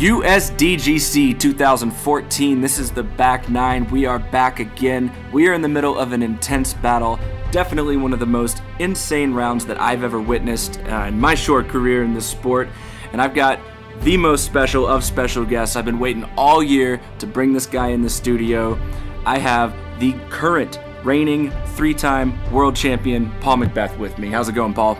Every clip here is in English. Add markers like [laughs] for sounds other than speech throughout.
USDGC 2014. This is the back nine. We are back again. We are in the middle of an intense battle. Definitely one of the most insane rounds that I've ever witnessed uh, in my short career in this sport. And I've got the most special of special guests. I've been waiting all year to bring this guy in the studio. I have the current reigning three time world champion, Paul McBeth, with me. How's it going, Paul?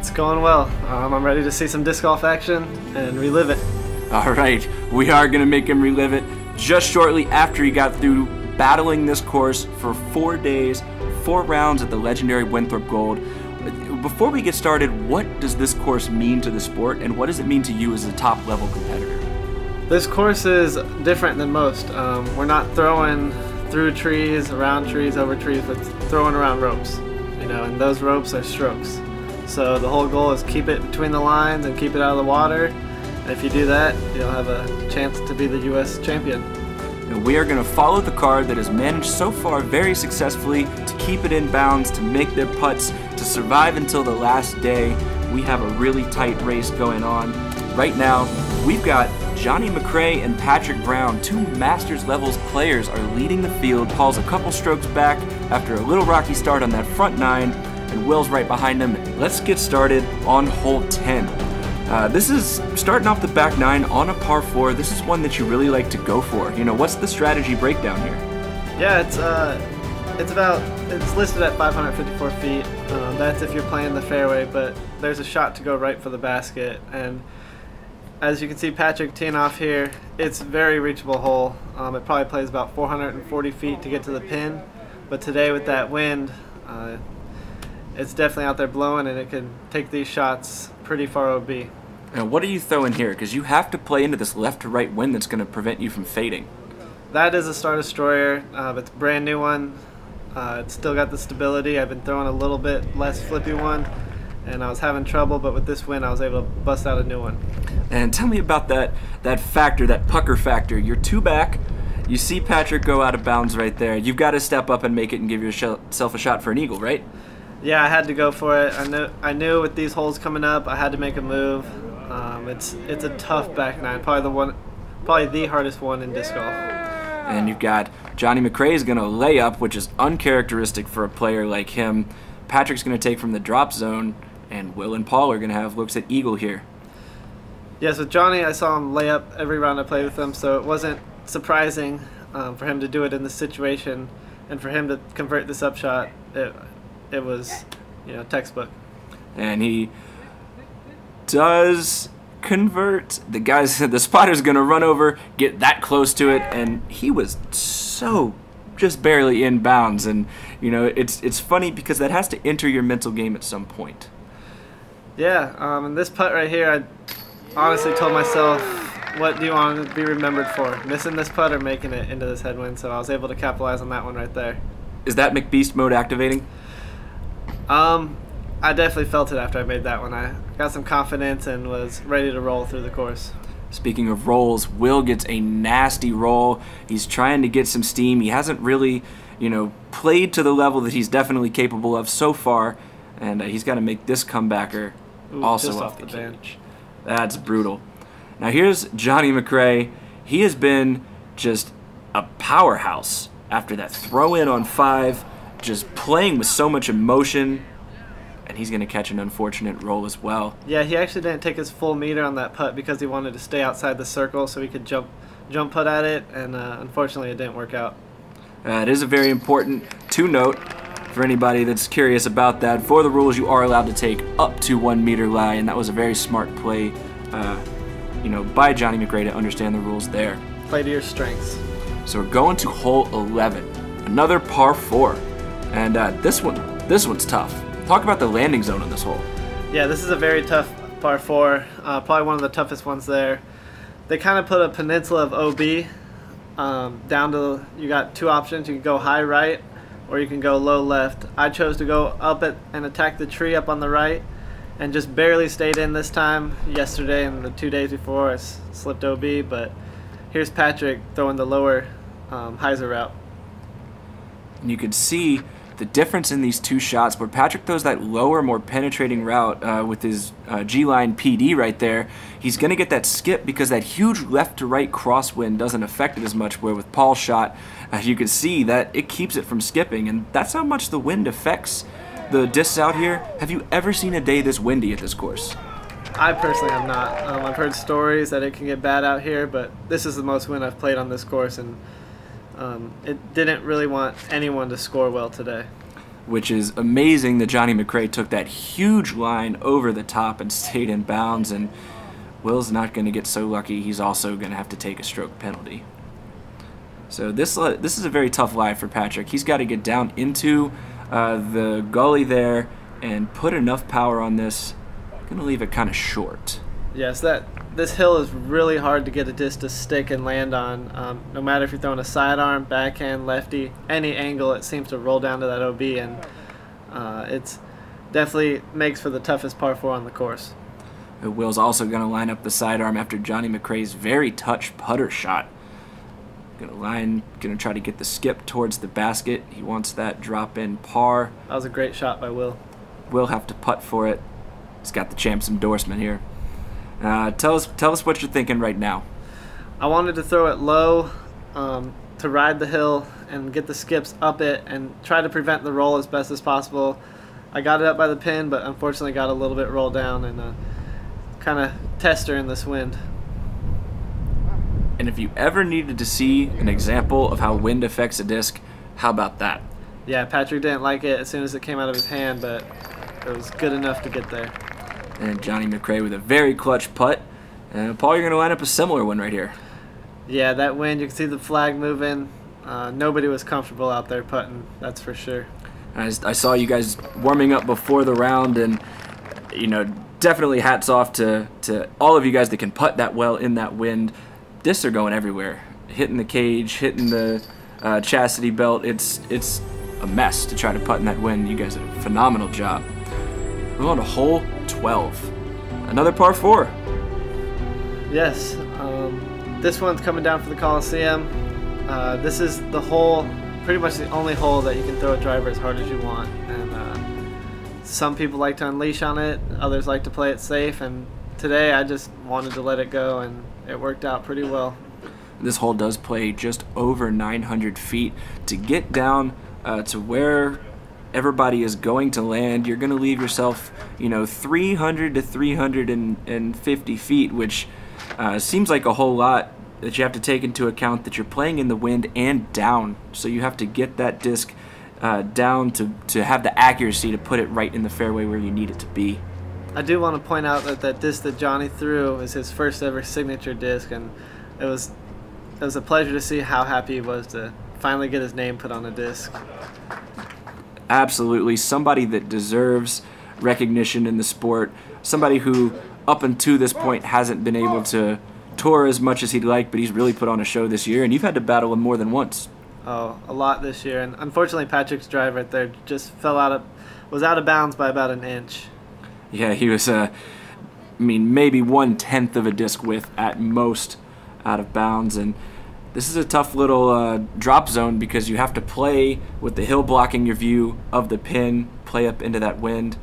It's going well. Um, I'm ready to see some disc golf action and relive it. [laughs] All right, we are going to make him relive it just shortly after he got through battling this course for four days, four rounds at the legendary Winthrop Gold. Before we get started, what does this course mean to the sport and what does it mean to you as a top level competitor? This course is different than most. Um, we're not throwing through trees, around trees, over trees, but throwing around ropes. You know, and those ropes are strokes. So the whole goal is keep it between the lines and keep it out of the water if you do that, you'll have a chance to be the U.S. champion. And we are going to follow the card that has managed so far very successfully to keep it in bounds, to make their putts, to survive until the last day. We have a really tight race going on. Right now, we've got Johnny McRae and Patrick Brown, two Masters levels players, are leading the field. Paul's a couple strokes back after a little rocky start on that front nine, and Will's right behind him. Let's get started on hole 10. Uh, this is starting off the back nine on a par four. This is one that you really like to go for. You know, what's the strategy breakdown here? Yeah, it's uh, it's about it's listed at 554 feet. Um, that's if you're playing the fairway, but there's a shot to go right for the basket, and as you can see, Patrick teeing off here. It's very reachable hole. Um, it probably plays about 440 feet to get to the pin, but today with that wind. Uh, it's definitely out there blowing and it can take these shots pretty far OB. And what are you throwing here? Because you have to play into this left to right wind that's going to prevent you from fading. That is a Star Destroyer. Uh, it's a brand new one. Uh, it's still got the stability. I've been throwing a little bit less flippy one, and I was having trouble, but with this win, I was able to bust out a new one. And tell me about that that factor, that pucker factor. You're two back. You see Patrick go out of bounds right there. You've got to step up and make it and give yourself a shot for an eagle, right? Yeah, I had to go for it. I knew I knew with these holes coming up, I had to make a move. Um, it's it's a tough back nine, probably the one, probably the hardest one in disc golf. And you've got Johnny McRae is going to lay up, which is uncharacteristic for a player like him. Patrick's going to take from the drop zone, and Will and Paul are going to have looks at eagle here. Yeah, so Johnny, I saw him lay up every round I played with him, so it wasn't surprising um, for him to do it in this situation, and for him to convert this upshot. It, it was, you know, textbook. And he does convert. The guys, the spotter's gonna run over, get that close to it, and he was so just barely in bounds. And you know, it's it's funny because that has to enter your mental game at some point. Yeah, um, and this putt right here, I honestly told myself, what do you want to be remembered for? Missing this putt or making it into this headwind? So I was able to capitalize on that one right there. Is that McBeast mode activating? Um, I definitely felt it after I made that one. I got some confidence and was ready to roll through the course. Speaking of rolls, Will gets a nasty roll. He's trying to get some steam. He hasn't really, you know, played to the level that he's definitely capable of so far, and uh, he's got to make this comebacker Ooh, also off, off, the, the bench. That's brutal. Now here's Johnny McRae. He has been just a powerhouse after that throw in on five, just playing with so much emotion, and he's going to catch an unfortunate roll as well. Yeah, he actually didn't take his full meter on that putt because he wanted to stay outside the circle so he could jump jump putt at it, and uh, unfortunately it didn't work out. Uh, it is a very important to note for anybody that's curious about that. For the rules, you are allowed to take up to one meter lie, and that was a very smart play, uh, you know, by Johnny McRae to understand the rules there. Play to your strengths. So we're going to hole 11, another par four, and uh, this one, this one's tough. Talk about the landing zone on this hole. Yeah, this is a very tough par four. Uh, probably one of the toughest ones there. They kind of put a peninsula of OB um, down to. You got two options. You can go high right, or you can go low left. I chose to go up it and attack the tree up on the right, and just barely stayed in this time. Yesterday and the two days before, I slipped OB. But here's Patrick throwing the lower um, hyzer route. And you could see the difference in these two shots, where Patrick throws that lower, more penetrating route uh, with his uh, G line PD right there, he's going to get that skip because that huge left to right crosswind doesn't affect it as much. Where with Paul's shot, as you can see, that it keeps it from skipping, and that's how much the wind affects the discs out here. Have you ever seen a day this windy at this course? I personally have not. Um, I've heard stories that it can get bad out here, but this is the most wind I've played on this course, and um, it didn't really want anyone to score well today. Which is amazing that Johnny McRae took that huge line over the top and [laughs] stayed in bounds, and Will's not going to get so lucky. He's also going to have to take a stroke penalty. So this this is a very tough lie for Patrick. He's got to get down into uh, the gully there and put enough power on this. Going to leave it kind of short. Yes, that this hill is really hard to get a disc to stick and land on. Um, no matter if you're throwing a sidearm, backhand, lefty, any angle, it seems to roll down to that OB, and uh, it's definitely makes for the toughest par four on the course. Will's also going to line up the sidearm after Johnny McRae's very touch putter shot. Going to line, going to try to get the skip towards the basket. He wants that drop in par. That was a great shot by Will. Will have to putt for it. He's got the champ's endorsement here. Uh, tell us, tell us what you're thinking right now. I wanted to throw it low um, to ride the hill and get the skips up it and try to prevent the roll as best as possible. I got it up by the pin, but unfortunately got a little bit rolled down and uh, kind of tester in this wind. And if you ever needed to see an example of how wind affects a disc, how about that? Yeah, Patrick didn't like it as soon as it came out of his hand, but it was good enough to get there. And Johnny McRae with a very clutch putt. And Paul, you're going to line up a similar one right here. Yeah, that wind, you can see the flag moving. Uh, nobody was comfortable out there putting, that's for sure. I, I saw you guys warming up before the round, and, you know, definitely hats off to, to all of you guys that can putt that well in that wind. Discs are going everywhere, hitting the cage, hitting the uh, chastity belt. It's, it's a mess to try to putt in that wind. You guys did a phenomenal job. We're on to hole 12. Another par 4. Yes, um, this one's coming down for the Coliseum. Uh, this is the hole, pretty much the only hole that you can throw a driver as hard as you want. And uh, some people like to unleash on it, others like to play it safe. And today I just wanted to let it go, and it worked out pretty well. This hole does play just over 900 feet. To get down uh, to where everybody is going to land, you're going to leave yourself, you know, 300 to 350 feet, which uh, seems like a whole lot that you have to take into account that you're playing in the wind and down. So you have to get that disc uh, down to, to have the accuracy to put it right in the fairway where you need it to be. I do want to point out that that disc that Johnny threw was his first ever signature disc, and it was it was a pleasure to see how happy he was to finally get his name put on a disc. Absolutely, somebody that deserves recognition in the sport, somebody who up until this point hasn't been able to tour as much as he'd like, but he's really put on a show this year, and you've had to battle him more than once. Oh, a lot this year, and unfortunately, Patrick's drive right there just fell out of was out of bounds by about an inch. Yeah, he was, uh, I mean, maybe one tenth of a disc width at most out of bounds, and this is a tough little uh, drop zone because you have to play with the hill blocking your view of the pin, play up into that wind.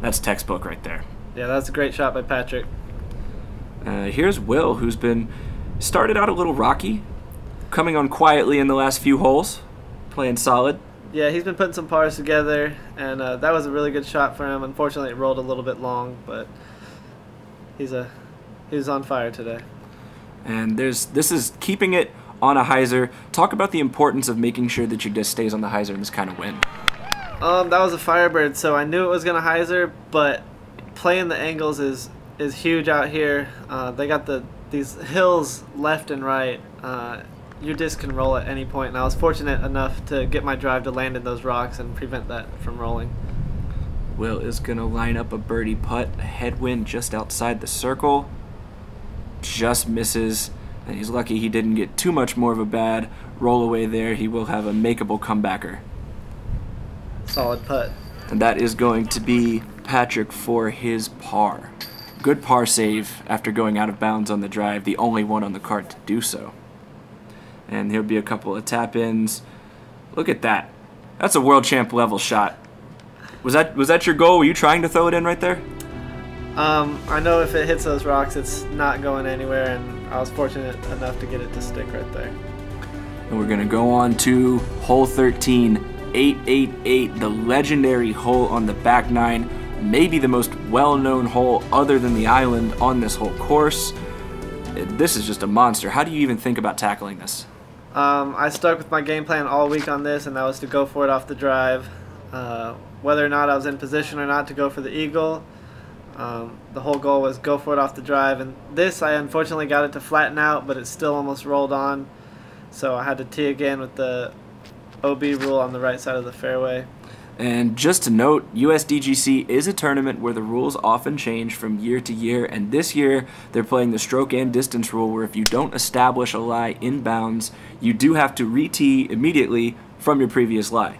That's textbook right there. Yeah, that's a great shot by Patrick. Uh, here's Will, who's been started out a little rocky, coming on quietly in the last few holes, playing solid. Yeah, he's been putting some pars together, and uh, that was a really good shot for him. Unfortunately, it rolled a little bit long, but he's a he's on fire today. And there's this is keeping it on a hyzer. Talk about the importance of making sure that your disc stays on the hyzer in this kind of wind. Um, that was a Firebird, so I knew it was gonna hyzer, but playing the angles is is huge out here. Uh, they got the these hills left and right. Uh, your disc can roll at any point, and I was fortunate enough to get my drive to land in those rocks and prevent that from rolling. Will is gonna line up a birdie putt, a headwind just outside the circle. Just misses, and he's lucky he didn't get too much more of a bad roll away there. He will have a makeable comebacker. Solid putt. And that is going to be Patrick for his par. Good par save after going out of bounds on the drive, the only one on the card to do so. And there'll be a couple of tap ins. Look at that. That's a world champ level shot. Was that was that your goal? Were you trying to throw it in right there? Um, I know if it hits those rocks, it's not going anywhere, and I was fortunate enough to get it to stick right there. And we're gonna go on to hole 13, 888, the legendary hole on the back nine, maybe the most well-known hole other than the island on this whole course. This is just a monster. How do you even think about tackling this? Um, I stuck with my game plan all week on this, and that was to go for it off the drive. Uh, whether or not I was in position or not to go for the eagle, um, the whole goal was go for it off the drive. And this, I unfortunately got it to flatten out, but it still almost rolled on. So I had to tee again with the OB rule on the right side of the fairway. And just to note, USDGC is a tournament where the rules often change from year to year, and this year they're playing the stroke and distance rule where if you don't establish a lie in bounds, you do have to re-tee immediately from your previous lie.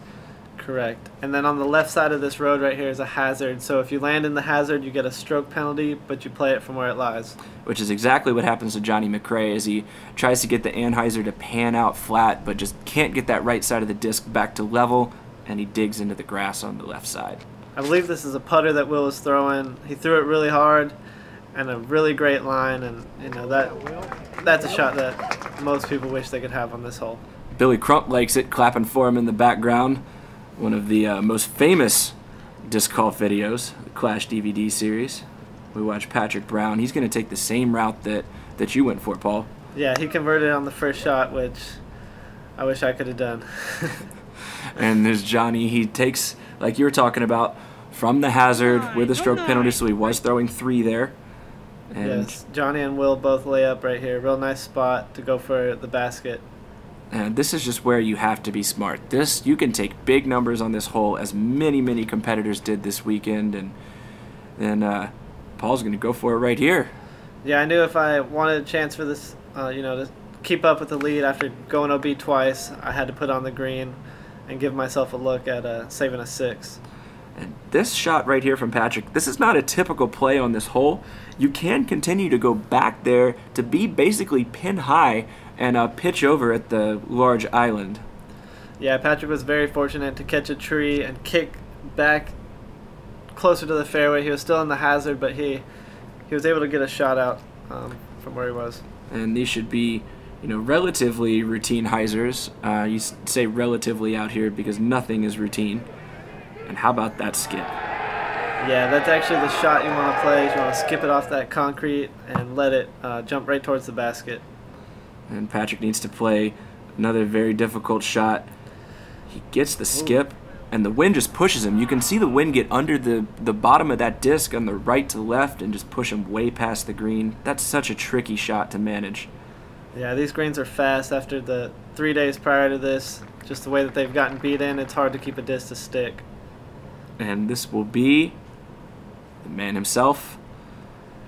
Correct. And then on the left side of this road right here is a hazard. So if you land in the hazard, you get a stroke penalty, but you play it from where it lies. Which is exactly what happens to Johnny McRae as he tries to get the anhyzer to pan out flat, but just can't get that right side of the disc back to level, and he digs into the grass on the left side. I believe this is a putter that Will was throwing. He threw it really hard and a really great line, and you know that that's a shot that most people wish they could have on this hole. Billy Crump likes it, clapping for him in the background one of the uh, most famous disc golf videos, the Clash DVD series. We watch Patrick Brown. He's going to take the same route that, that you went for, Paul. Yeah, he converted on the first shot, which I wish I could have done. [laughs] and there's Johnny. He takes, like you were talking about, from the hazard with a stroke penalty, so he was throwing three there. And yes, Johnny and Will both lay up right here. Real nice spot to go for the basket. And this is just where you have to be smart. This you can take big numbers on this hole, as many many competitors did this weekend, and then uh, Paul's going to go for it right here. Yeah, I knew if I wanted a chance for this, uh, you know, to keep up with the lead after going OB twice, I had to put on the green and give myself a look at uh, saving a six. And this shot right here from Patrick, this is not a typical play on this hole. You can continue to go back there to be basically pin high and uh, pitch over at the large island. Yeah, Patrick was very fortunate to catch a tree and kick back closer to the fairway. He was still in the hazard, but he he was able to get a shot out um, from where he was. And these should be, you know, relatively routine hyzers. Uh, you say relatively out here because nothing is routine. And how about that skip? Yeah, that's actually the shot you want to play. You want to skip it off that concrete and let it uh, jump right towards the basket and Patrick needs to play another very difficult shot. He gets the skip, and the wind just pushes him. You can see the wind get under the, the bottom of that disc on the right to left and just push him way past the green. That's such a tricky shot to manage. Yeah, these greens are fast after the three days prior to this. Just the way that they've gotten beat in, it's hard to keep a disc to stick. And this will be the man himself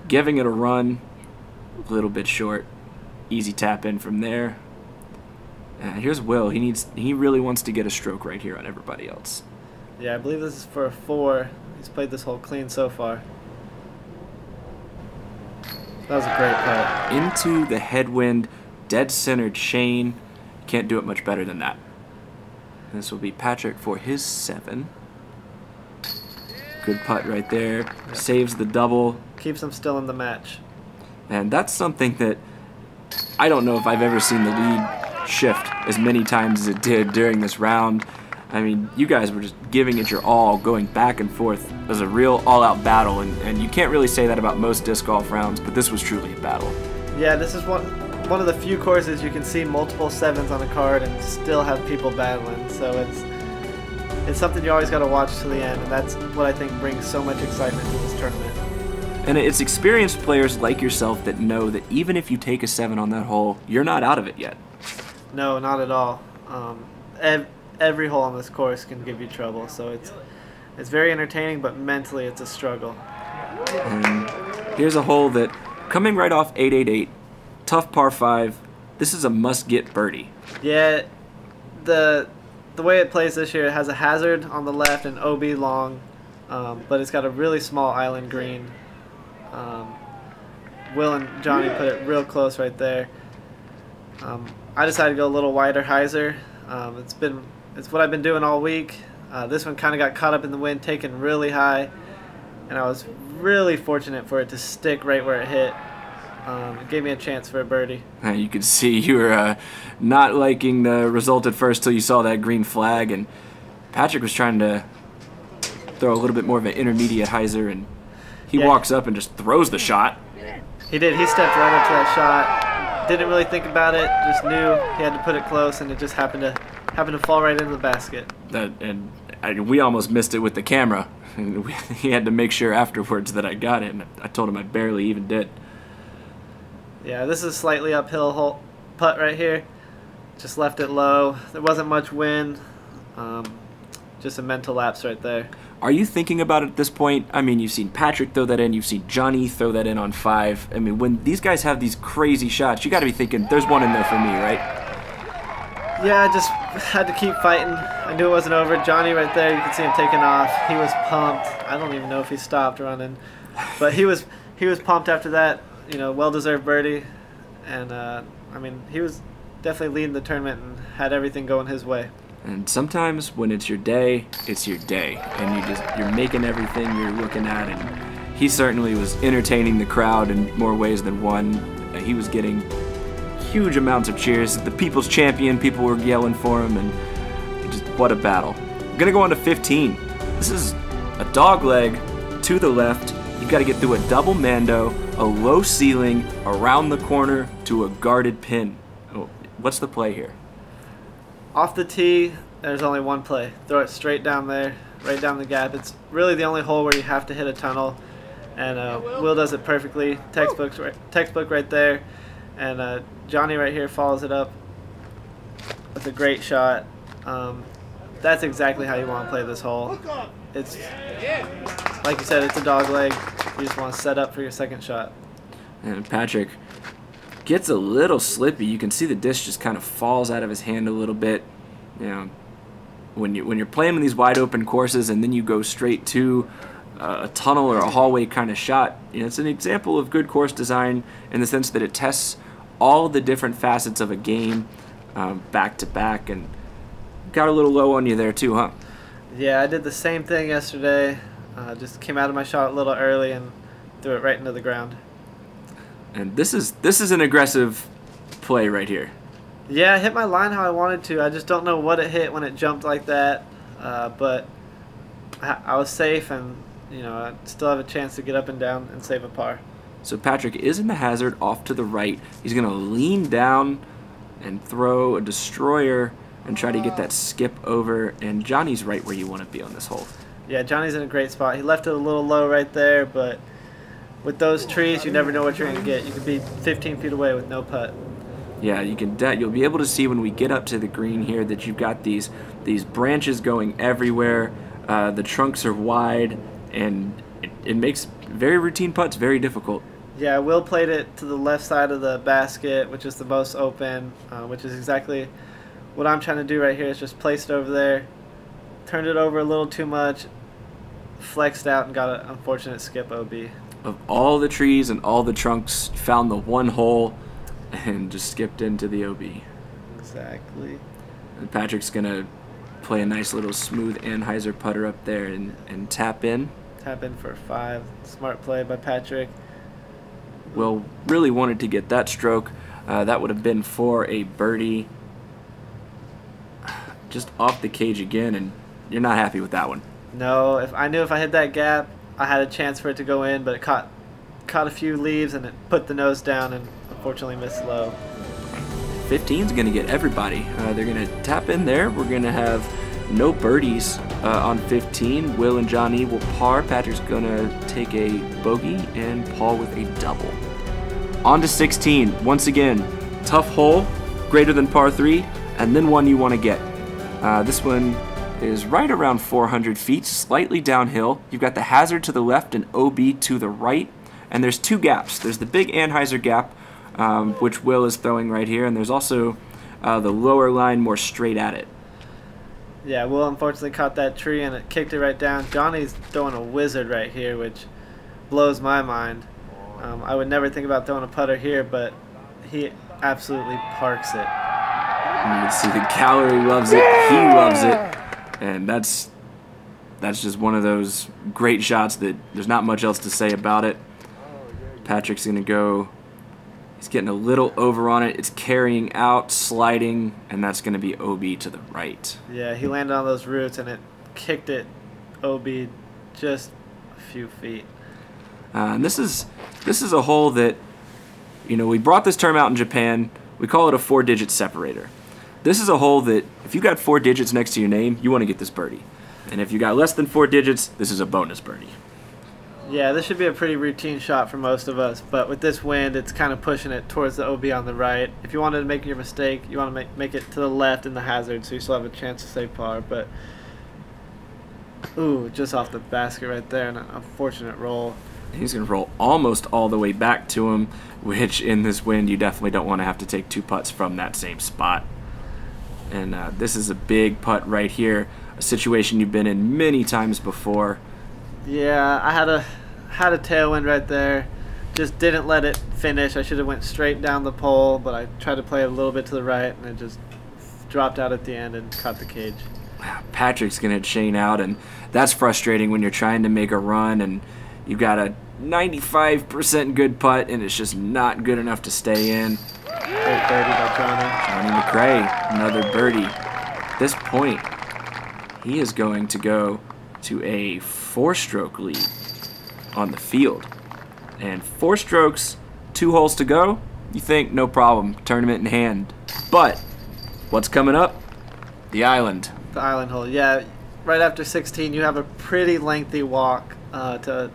giving it a run, a little bit short easy tap in from there. Uh, here's Will. He needs. He really wants to get a stroke right here on everybody else. Yeah, I believe this is for a four. He's played this hole clean so far. That was a great putt. Into the headwind, dead center chains. Can't do it much better than that. This will be Patrick for his seven. Good putt right there. Yep. Saves the double. Keeps him still in the match. And that's something that I don't know if I've ever seen the lead shift as many times as it did during this round. I mean, you guys were just giving it your all, going back and forth. It was a real all-out battle, and, and you can't really say that about most disc golf rounds, but this was truly a battle. Yeah, this is one one of the few courses you can see multiple sevens on a card and still have people battling. So it's it's something you always got to watch to the end, and that's what I think brings so much excitement to this tournament. And it's experienced players like yourself that know that even if you take a seven on that hole, you're not out of it yet. No, not at all. Um, ev- every hole on this course can give you trouble, so it's it's very entertaining, but mentally it's a struggle. And here's a hole that, coming right off 888, tough par five. This is a must-get birdie. Yeah, the the way it plays this year, it has a hazard on the left and OB long, um, but it's got a really small island green um, Will and Johnny put it real close right there. Um, I decided to go a little wider hyzer. Um, it's been it's what I've been doing all week. Uh, this one kind of got caught up in the wind, taken really high, and I was really fortunate for it to stick right where it hit. Um, it gave me a chance for a birdie. [laughs] You could see you were uh, not liking the result at first till you saw that green flag, and Patrick was trying to throw a little bit more of an intermediate hyzer, and he Yeah. walks up and just throws the shot. He did. He stepped right up to that shot. Didn't really think about it. Just knew he had to put it close, and it just happened to happened to fall right into the basket. That and I, we almost missed it with the camera. We, [laughs] he had to make sure afterwards that I got it, and I told him I barely even did. Yeah, this is a slightly uphill hole putt right here. Just left it low. There wasn't much wind. Um, just a mental lapse right there. Are you thinking about it at this point? I mean, you've seen Patrick throw that in, you've seen Johnny throw that in on five. I mean, when these guys have these crazy shots, you got to be thinking, there's one in there for me, right? Yeah, I just had to keep fighting. I knew it wasn't over. Johnny right there, you can see him taking off. He was pumped. I don't even know if he stopped running, but he was he was pumped after that. You know, well-deserved birdie, and uh, I mean, he was definitely leading the tournament and had everything going his way. And sometimes when it's your day, it's your day, and you just you're making everything you're looking at. And he certainly was entertaining the crowd in more ways than one. Uh, He was getting huge amounts of cheers. The people's champion, people were yelling for him, and just what a battle. I'm gonna go on to 15. This is a dog leg to the left. You've got to get through a double mando, a low ceiling, around the corner to a guarded pin. Oh, What's the play here? Off the tee, there's only one play. Throw it straight down there, right down the gap. It's really the only hole where you have to hit a tunnel, and uh, Will does it perfectly. Textbooks, right, textbook right there, and uh, Johnny right here follows it up with a great shot. Um, that's exactly how you want to play this hole. It's like you said, it's a dog leg. You just want to set up for your second shot. And Patrick gets a little slippy. You can see the disc just kind of falls out of his hand a little bit. Know, when you when you're playing in these wide open courses and then you go straight to uh, a tunnel or a hallway kind of shot, you know, it's an example of good course design in the sense that it tests all the different facets of a game um, back to back and got a little low on you there too, huh? Yeah, I did the same thing yesterday. Uh, just came out of my shot a little early and threw it right into the ground. And this is this is an aggressive play right here. Yeah, I hit my line how I wanted to. I just don't know what it hit when it jumped like that. Uh, but I, I was safe, and you know, I still have a chance to get up and down and save a par. So Patrick is in the hazard off to the right. He's going to lean down and throw a destroyer and try to get that skip over. And Johnny's right where you want to be on this hole. Yeah, Johnny's in a great spot. He left it a little low right there, but with those trees, you never know what you're going to get. You could be 15 feet away with no putt. Yeah, you can. De- you'll be able to see when we get up to the green here that you've got these these branches going everywhere. Uh, the trunks are wide, and it, it makes very routine putts very difficult. Yeah, Will played it to the left side of the basket, which is the most open, uh, which is exactly what I'm trying to do right here. Is just place it over there, turned it over a little too much, flexed out, and got an unfortunate skip OB. Of all the trees and all the trunks, found the one hole and just skipped into the OB. Exactly. And Patrick's gonna play a nice little smooth anhyzer putter up there and, and tap in. Tap in for five. Smart play by Patrick. Will really wanted to get that stroke. Uh, that would have been for a birdie. Just off the cage again, and you're not happy with that one. No, if I knew if I hit that gap, I had a chance for it to go in, but it caught caught a few leaves and it put the nose down and unfortunately missed low. 15 is going to get everybody. Uh, they're going to tap in there. We're going to have no birdies uh, on 15. Will and Johnny will par. Patrick's going to take a bogey, and Paul with a double. On to 16. Once again, tough hole, greater than par 3, and then one you want to get. Uh, this one is right around 400 feet, slightly downhill. You've got the hazard to the left and OB to the right, and there's two gaps. There's the big anhyzer gap, um, which Will is throwing right here, and there's also uh, the lower line more straight at it. Yeah, Will unfortunately caught that tree and it kicked it right down. Johnny's throwing a wizard right here, which blows my mind. Um, I would never think about throwing a putter here, but he absolutely parks it. And you can see the gallery loves it. He loves it. And that's that's just one of those great shots that there's not much else to say about it. Patrick's going to go. He's getting a little over on it. It's carrying out, sliding, and that's going to be OB to the right. Yeah, he landed on those roots and it kicked it OB just a few feet. Uh, and this is this is a hole that, you know, we brought this term out in Japan. We call it a four-digit separator. This is a hole that if you got four digits next to your name, you want to get this birdie. And if you got less than four digits, this is a bonus birdie. Yeah, this should be a pretty routine shot for most of us, but with this wind, it's kind of pushing it towards the OB on the right. If you wanted to make your mistake, you want to make, make it to the left in the hazard so you still have a chance to save par, but ooh, just off the basket right there, an unfortunate roll. He's going to roll almost all the way back to him, which in this wind, you definitely don't want to have to take two putts from that same spot. And uh, this is a big putt right here, a situation you've been in many times before. Yeah, I had a had a tailwind right there. Just didn't let it finish. I should have went straight down the pole, but I tried to play it a little bit to the right, and it just dropped out at the end and caught the cage. Patrick's gonna chain out, and that's frustrating when you're trying to make a run and you've got a 95% good putt, and it's just not good enough to stay in. Great birdie by Johnny. Johnny McRae, another birdie. At this point, he is going to go to a four-stroke lead on the field. And four strokes, two holes to go, you think, no problem, tournament in hand. But, what's coming up? The island. The island hole. Yeah, right after 16, you have a pretty lengthy walk uh, to,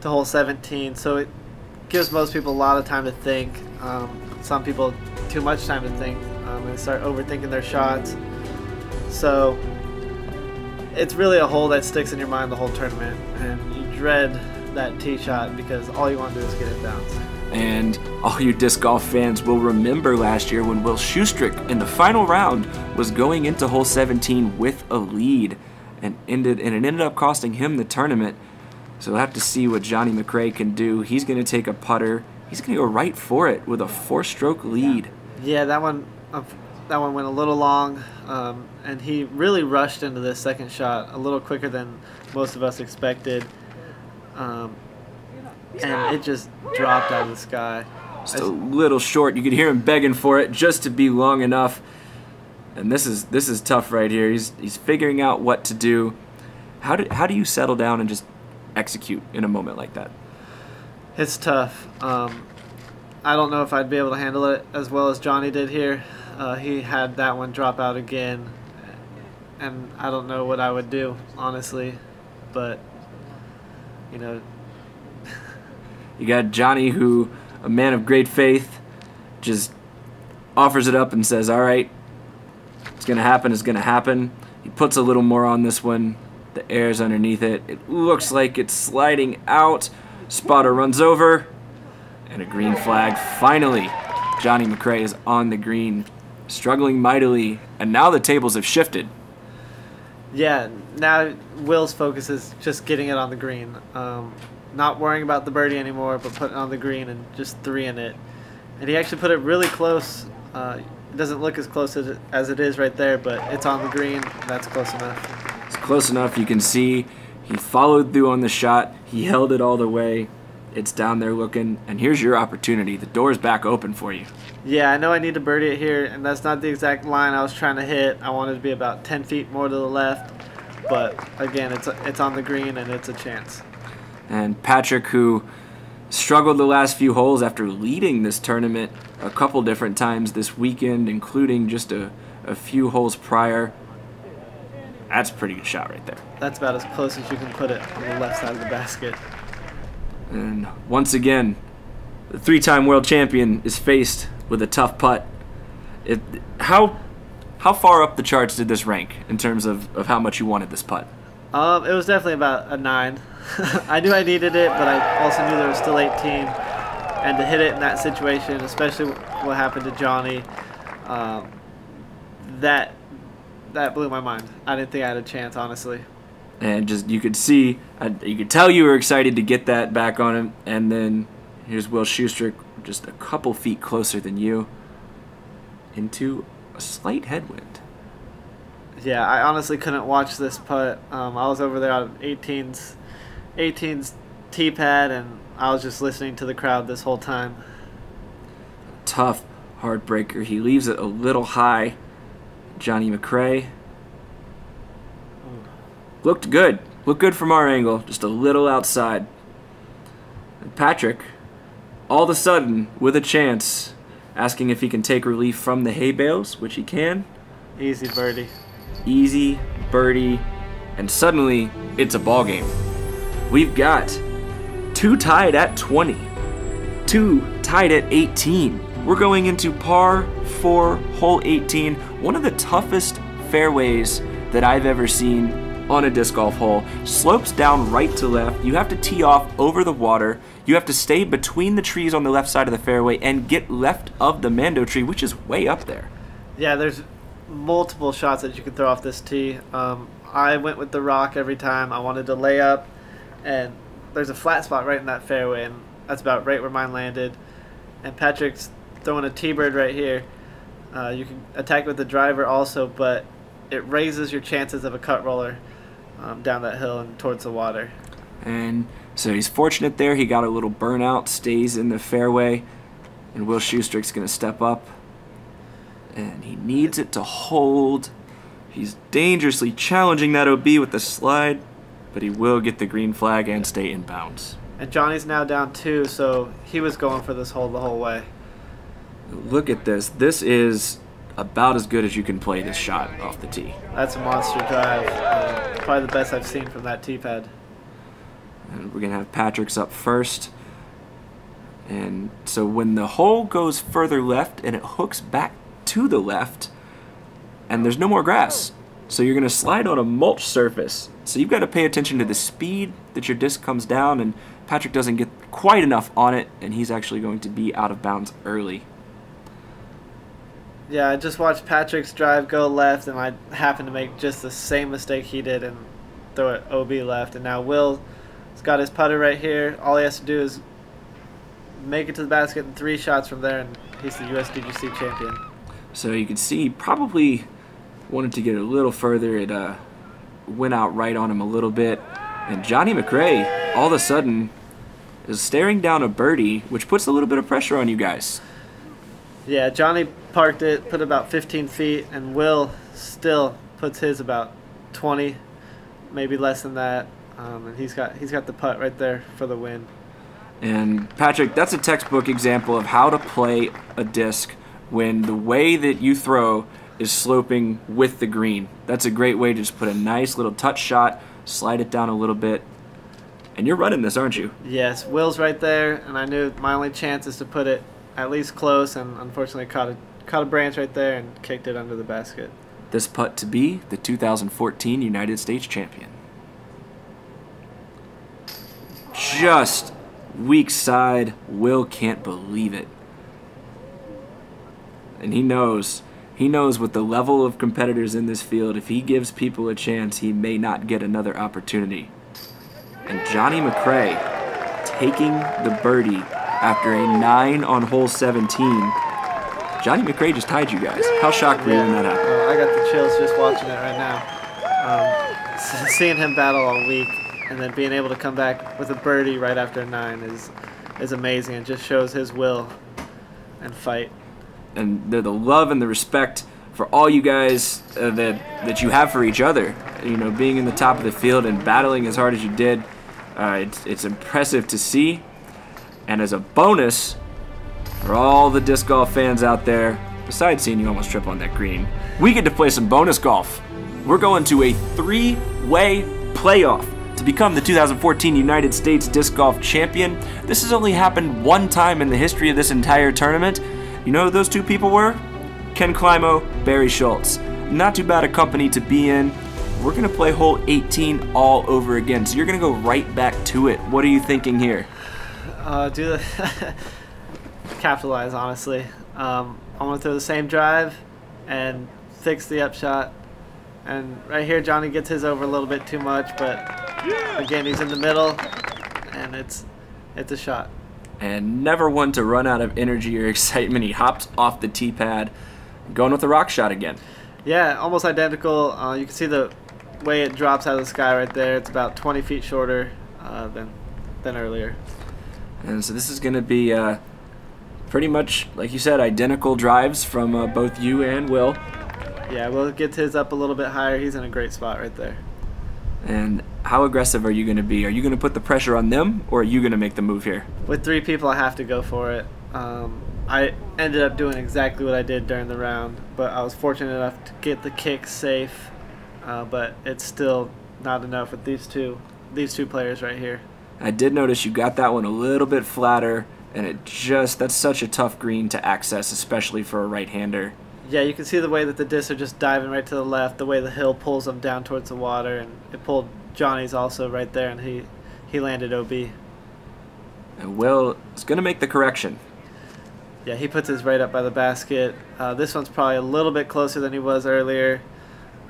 to hole 17, so it gives most people a lot of time to think. Um, some people too much time to think um, and start overthinking their shots. So it's really a hole that sticks in your mind the whole tournament, and you dread that tee shot because all you want to do is get it bounced. And all you disc golf fans will remember last year when Will Schusterick in the final round was going into hole 17 with a lead and ended and it ended up costing him the tournament. So we'll have to see what Johnny McRae can do. He's going to take a putter. He's going to go right for it with a four-stroke lead. Yeah, that one that one went a little long, um, and he really rushed into this second shot a little quicker than most of us expected. Um, and it just dropped out of the sky. Just a little short. You could hear him begging for it just to be long enough. And this is this is tough right here. He's he's figuring out what to do. How do how do you settle down and just execute in a moment like that? It's tough. Um, I don't know if I'd be able to handle it as well as Johnny did here. Uh, he had that one drop out again, and I don't know what I would do honestly, but you know. you got Johnny, who a man of great faith, just offers it up and says, "All right, it's gonna happen. It's gonna happen." He puts a little more on this one. The air's underneath it. It looks like it's sliding out. Spotter runs over, and a green flag. Finally, Johnny McRae is on the green, struggling mightily, and now the tables have shifted. Yeah, now Will's focus is just getting it on the green. Um, not worrying about the birdie anymore, but putting on the green and just three in it. And he actually put it really close. Uh, it doesn't look as close as it, as it is right there, but it's on the green. That's close enough. It's close enough. You can see he followed through on the shot. He held it all the way. It's down there looking, and here's your opportunity. The door's back open for you. Yeah, I know I need to birdie it here, and that's not the exact line I was trying to hit. I wanted to be about 10 feet more to the left, but again, it's it's on the green and it's a chance. And Patrick, who struggled the last few holes after leading this tournament a couple different times this weekend, including just a, a few holes prior. That's a pretty good shot right there. That's about as close as you can put it on the left side of the basket. And once again, the three-time world champion is faced with a tough putt. It, how how far up the charts did this rank in terms of, of how much you wanted this putt? Um, it was definitely about a nine. [laughs] I knew I needed it, but I also knew there was still 18. And to hit it in that situation, especially what happened to Johnny, um, that that blew my mind. I didn't think I had a chance, honestly. And just you could see, uh, you could tell you were excited to get that back on him. And then here's Will Schusterick, just a couple feet closer than you, into a slight headwind. Yeah, I honestly couldn't watch this putt. Um, I was over there on 18's, 18's tee pad, and I was just listening to the crowd this whole time. Tough heartbreaker. He leaves it a little high. Johnny McRae looked good. Looked good from our angle, just a little outside. And Patrick, all of a sudden, with a chance, asking if he can take relief from the hay bales, which he can. Easy birdie. Easy birdie, and suddenly it's a ball game. We've got two tied at 20, two tied at 18. We're going into par 4, hole 18, one of the toughest fairways that I've ever seen on a disc golf hole. Slopes down right to left. You have to tee off over the water. You have to stay between the trees on the left side of the fairway and get left of the Mando tree, which is way up there. Yeah, there's multiple shots that you can throw off this tee. Um, I went with the rock every time. I wanted to lay up, and there's a flat spot right in that fairway, and that's about right where mine landed. And Patrick's throwing a T-bird right here. Uh, you can attack with the driver also, but it raises your chances of a cut roller um, down that hill and towards the water. And so he's fortunate there. He got a little burnout, stays in the fairway, and Will Schusterick's going to step up. And he needs it to hold. He's dangerously challenging that OB with the slide, but he will get the green flag and stay in bounds. And Johnny's now down two, so he was going for this hole the whole way. Look at this. This is about as good as you can play this shot off the tee. That's a monster drive. Uh, probably the best I've seen from that tee pad. And we're going to have Patrick's up first. And so when the hole goes further left and it hooks back to the left, and there's no more grass. So you're going to slide on a mulch surface. So you've got to pay attention to the speed that your disc comes down, and Patrick doesn't get quite enough on it, and he's actually going to be out of bounds early. Yeah, I just watched Patrick's drive go left, and I happened to make just the same mistake he did and throw it OB left. And now Will's got his putter right here. All he has to do is make it to the basket in three shots from there, and he's the USDGC champion. So you can see probably wanted to get a little further. It uh, went out right on him a little bit. And Johnny McRae, all of a sudden, is staring down a birdie, which puts a little bit of pressure on you guys. Yeah, Johnny parked it, put about 15 feet, and Will still puts his about 20, maybe less than that. Um, and he's got he's got the putt right there for the win. And Patrick, that's a textbook example of how to play a disc when the way that you throw is sloping with the green. That's a great way to just put a nice little touch shot, slide it down a little bit, and you're running this, aren't you? Yes, Will's right there, and I knew my only chance is to put it at least close, and unfortunately caught a caught a branch right there and kicked it under the basket. This putt to be the 2014 United States champion. Just weak side. Will can't believe it. And he knows. He knows with the level of competitors in this field, if he gives people a chance, he may not get another opportunity. And Johnny McRae taking the birdie after a 9 on hole 17. Johnny McRae just tied you guys. How shocked were you when that happened? Uh, I got the chills just watching it right now. Um, seeing him battle all week and then being able to come back with a birdie right after a 9 is, is amazing. It just shows his will and fight and the, the love and the respect for all you guys uh, that that you have for each other. You know, being in the top of the field and battling as hard as you did, uh, it's it's impressive to see. And as a bonus, for all the disc golf fans out there, besides seeing you almost trip on that green, we get to play some bonus golf. We're going to a three-way playoff to become the 2014 United States Disc Golf Champion. This has only happened one time in the history of this entire tournament. You know who those two people were? Ken Climo, Barry Schultz. Not too bad a company to be in. We're going to play hole 18 all over again, so you're going to go right back to it. What are you thinking here? Uh, do the [laughs] capitalize, honestly. Um, I want to throw the same drive and fix the upshot. And right here, Johnny gets his over a little bit too much, but again, he's in the middle, and it's it's a shot and never one to run out of energy or [laughs] excitement. He hops off the tee pad, Going with the rock shot again. Yeah, almost identical. Uh, you can see the way it drops out of the sky right there. It's about 20 feet shorter uh, than than earlier. And so this is going to be uh, pretty much, like you said, identical drives from uh, both you and Will. Yeah, Will gets his up a little bit higher. He's in a great spot right there. And how aggressive are you going to be? Are you going to put the pressure on them, or are you going to make the move here? With three people, I have to go for it. Um, I ended up doing exactly what I did during the round, but I was fortunate enough to get the kick safe. Uh, but it's still not enough with these two, these two players right here. I did notice you got that one a little bit flatter, and it just that's such a tough green to access, especially for a right-hander. Yeah, you can see the way that the discs are just diving right to the left, the way the hill pulls them down towards the water, and it pulled Johnny's also right there, and he he landed OB. And Will is going to make the correction. Yeah, he puts his right up by the basket. Uh, this one's probably a little bit closer than he was earlier.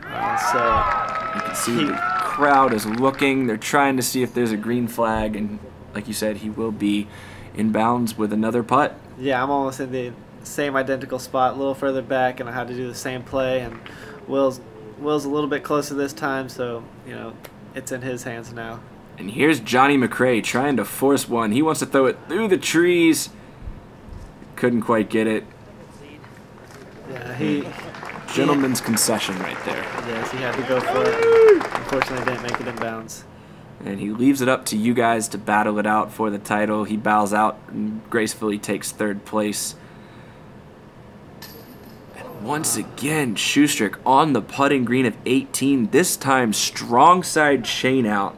Uh, so you can see he, crowd is looking. They're trying to see if there's a green flag, and like you said, he will be in bounds with another putt. Yeah, I'm almost in the same identical spot, a little further back, and I had to do the same play. And Will's Will's a little bit closer this time, so you know it's in his hands now. And here's Johnny McRae trying to force one. He wants to throw it through the trees. Couldn't quite get it. Yeah, he. Gentleman's he, concession right there. Yes, he had to go for it. Unfortunately, didn't make it in bounds. And he leaves it up to you guys to battle it out for the title. He bows out and gracefully takes third place. And once again, Schusterick on the putting green of 18. This time, strong side chain out.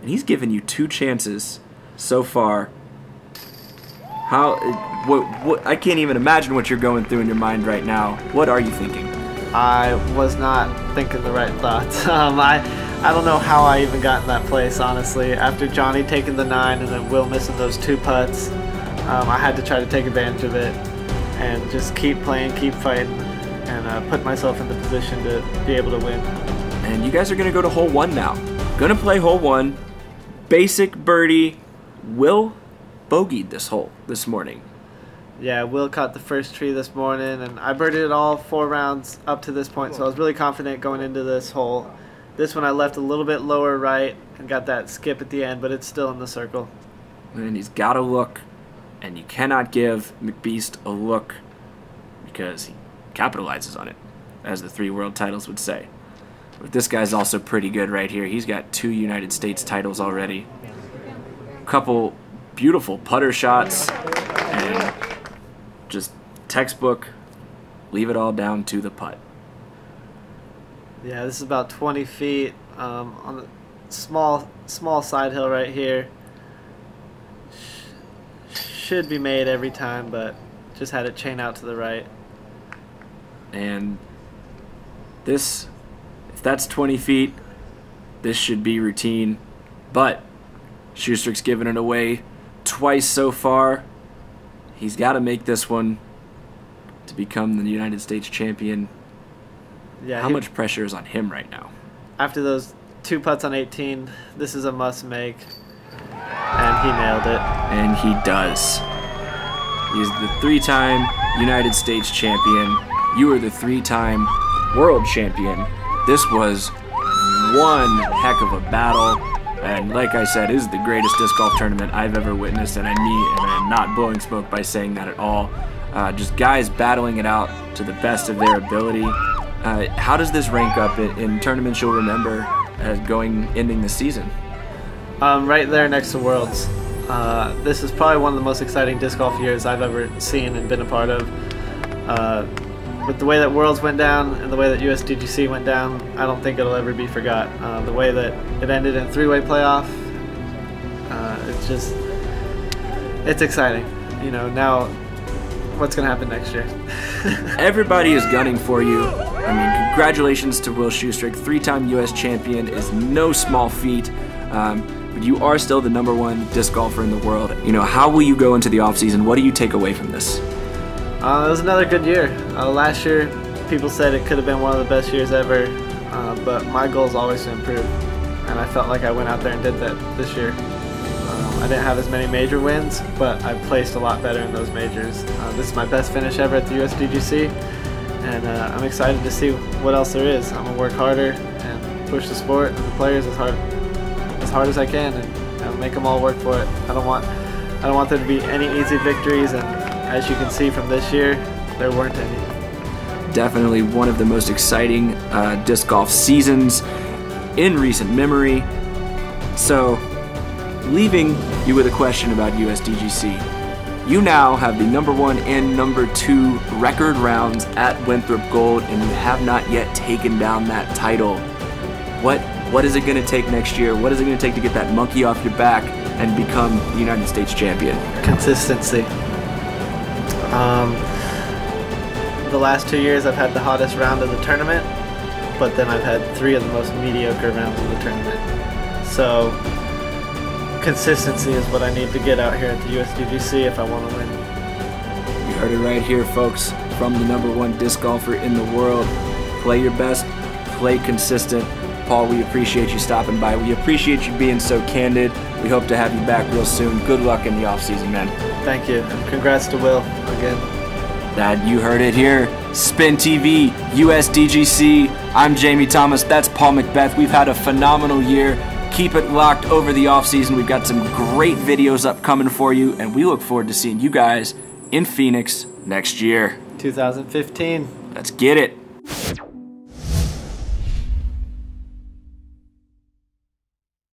And he's given you two chances so far how? What? What? I can't even imagine what you're going through in your mind right now. What are you thinking? I was not thinking the right thoughts. [laughs] Um, I, I don't know how I even got in that place. Honestly, after Johnny taking the nine and then Will missing those two putts, um, I had to try to take advantage of it and just keep playing, keep fighting, and uh, put myself in the position to be able to win. And you guys are gonna go to hole one now. Gonna play hole one. Basic birdie. Will bogeyed this hole this morning. Yeah, Will caught the first tree this morning, and I birdied it all four rounds up to this point, so I was really confident going into this hole. This one I left a little bit lower right and got that skip at the end, but it's still in the circle. And he's got a look, and you cannot give McBeast a look because he capitalizes on it, as the three world titles would say. But this guy's also pretty good right here. He's got two United States titles already. A Couple beautiful putter shots and just textbook leave it all down to the putt. Yeah, this is about 20 feet um, on the small small side hill right here. Should be made every time, but just had it chain out to the right. And this, if that's 20 feet, this should be routine. But Schusterick's giving it away twice so far. He's got to make this one to become the United States champion. Yeah. How he, much pressure is on him right now? After those two putts on 18, this is a must make. And he nailed it. And he does. He's the three time United States champion. You are the three time world champion. This was one heck of a battle. And like I said, is the greatest disc golf tournament I've ever witnessed, and I mean, and I'm not blowing smoke by saying that at all. Uh, just guys battling it out to the best of their ability. Uh, how does this rank up in, in, tournaments you'll remember as going ending the season? Um, right there next to Worlds. Uh, this is probably one of the most exciting disc golf years I've ever seen and been a part of. With the way that Worlds went down and the way that USDGC went down, I don't think it'll ever be forgot. Uh, the way that it ended in three-way playoff, uh, it's just, it's exciting. You know, now what's going to happen next year? [laughs] Everybody is gunning for you. I mean, congratulations to Will Schusterick. Three-time U.S. champion is no small feat. Um, but you are still the number one disc golfer in the world. You know, how will you go into the offseason? What do you take away from this? Uh, it was another good year. Uh, last year, people said it could have been one of the best years ever, uh, but my goal is always to improve, and I felt like I went out there and did that this year. Um, I didn't have as many major wins, but I placed a lot better in those majors. Uh, this is my best finish ever at the USDGC, and uh, I'm excited to see what else there is. I'm gonna work harder and push the sport and the players as hard as hard as I can, and, and make them all work for it. I don't want I don't want there to be any easy victories, and as you can see from this year, there weren't any. Definitely one of the most exciting uh, disc golf seasons in recent memory. So, leaving you with a question about USDGC. You now have the number one and number two record rounds at Winthrop Gold, and you have not yet taken down that title. What what is it going to take next year? What is it going to take to get that monkey off your back and become the United States champion? Consistency. Um, the last two years, I've had the hottest round of the tournament, but then I've had three of the most mediocre rounds of the tournament. So, consistency is what I need to get out here at the USDGC if I want to win. You heard it right here, folks, from the number one disc golfer in the world. Play your best, play consistent. Paul, we appreciate you stopping by. We appreciate you being so candid. We hope to have you back real soon. Good luck in the offseason, man. Thank you. And congrats to Will again. That you heard it here. Spin TV, USDGC. I'm Jamie Thomas. That's Paul McBeth. We've had a phenomenal year. Keep it locked over the offseason. We've got some great videos upcoming for you, and we look forward to seeing you guys in Phoenix next year. 2015. Let's get it.